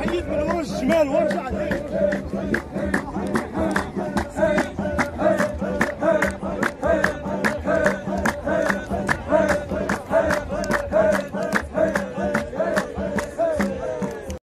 حيد من ورا الجمال